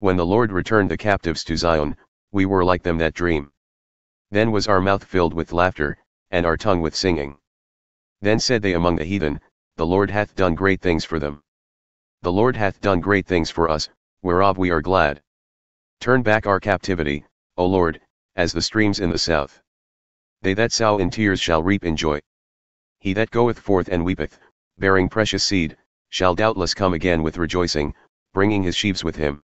When the Lord returned the captives to Zion, we were like them that dream. Then was our mouth filled with laughter, and our tongue with singing. Then said they among the heathen, The Lord hath done great things for them. The Lord hath done great things for us, whereof we are glad. Turn back our captivity, O Lord, as the streams in the south. They that sow in tears shall reap in joy. He that goeth forth and weepeth, bearing precious seed, shall doubtless come again with rejoicing, bringing his sheaves with him.